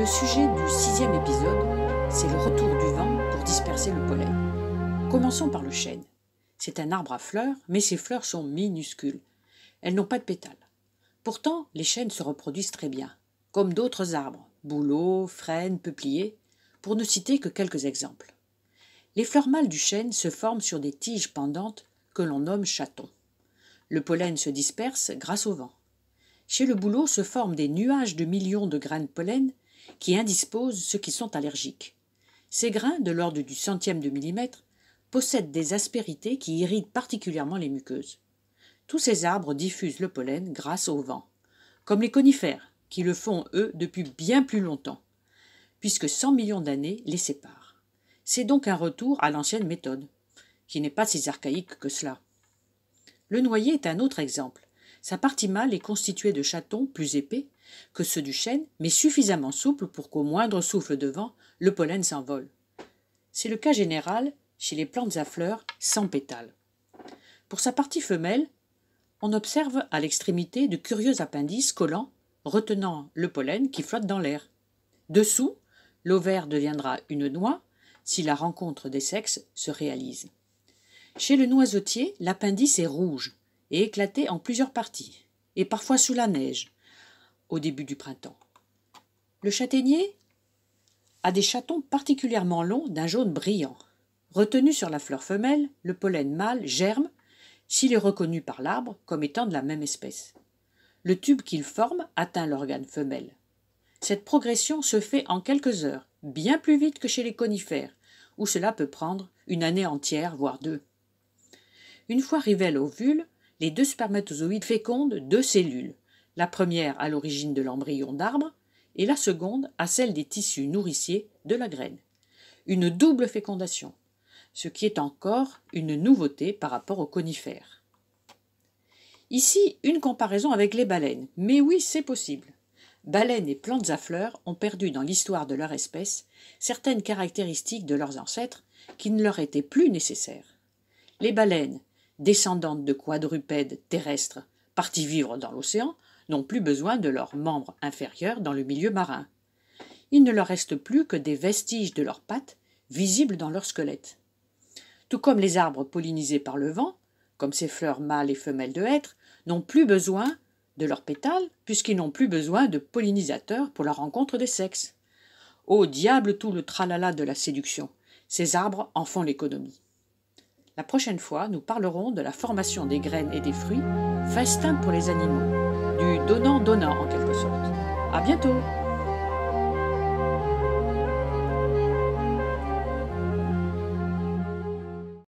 Le sujet du sixième épisode, c'est le retour du vent pour disperser le pollen. Commençons par le chêne. C'est un arbre à fleurs, mais ses fleurs sont minuscules. Elles n'ont pas de pétales. Pourtant, les chênes se reproduisent très bien, comme d'autres arbres, bouleaux, frênes, peupliers, pour ne citer que quelques exemples. Les fleurs mâles du chêne se forment sur des tiges pendantes que l'on nomme chatons. Le pollen se disperse grâce au vent. Chez le bouleau se forment des nuages de millions de grains de pollen qui indisposent ceux qui sont allergiques. Ces grains, de l'ordre du centième de millimètre, possèdent des aspérités qui irritent particulièrement les muqueuses. Tous ces arbres diffusent le pollen grâce au vent, comme les conifères, qui le font, eux, depuis bien plus longtemps, puisque 100 millions d'années les séparent. C'est donc un retour à l'ancienne méthode, qui n'est pas si archaïque que cela. Le noyer est un autre exemple. Sa partie mâle est constituée de chatons plus épais que ceux du chêne, mais suffisamment souples pour qu'au moindre souffle de vent, le pollen s'envole. C'est le cas général chez les plantes à fleurs sans pétales. Pour sa partie femelle, on observe à l'extrémité de curieux appendices collants retenant le pollen qui flotte dans l'air. Dessous, l'ovaire deviendra une noix si la rencontre des sexes se réalise. Chez le noisetier, l'appendice est rouge et éclaté en plusieurs parties, et parfois sous la neige, au début du printemps. Le châtaignier a des chatons particulièrement longs d'un jaune brillant. Retenu sur la fleur femelle, le pollen mâle germe s'il est reconnu par l'arbre comme étant de la même espèce. Le tube qu'il forme atteint l'organe femelle. Cette progression se fait en quelques heures, bien plus vite que chez les conifères, où cela peut prendre une année entière, voire deux. Une fois arrivés à l'ovule, les deux spermatozoïdes fécondent deux cellules, la première à l'origine de l'embryon d'arbre et la seconde à celle des tissus nourriciers de la graine. Une double fécondation, ce qui est encore une nouveauté par rapport aux conifères. Ici, une comparaison avec les baleines, mais oui, c'est possible. Baleines et plantes à fleurs ont perdu dans l'histoire de leur espèce certaines caractéristiques de leurs ancêtres qui ne leur étaient plus nécessaires. Les baleines, descendantes de quadrupèdes terrestres partis vivre dans l'océan, n'ont plus besoin de leurs membres inférieurs dans le milieu marin. Il ne leur reste plus que des vestiges de leurs pattes visibles dans leur squelette. Tout comme les arbres pollinisés par le vent, comme ces fleurs mâles et femelles de hêtre, n'ont plus besoin de leurs pétales, puisqu'ils n'ont plus besoin de pollinisateurs pour la rencontre des sexes. Au diable tout le tralala de la séduction. Ces arbres en font l'économie. La prochaine fois, nous parlerons de la formation des graines et des fruits, festin pour les animaux, du donnant-donnant en quelque sorte. À bientôt!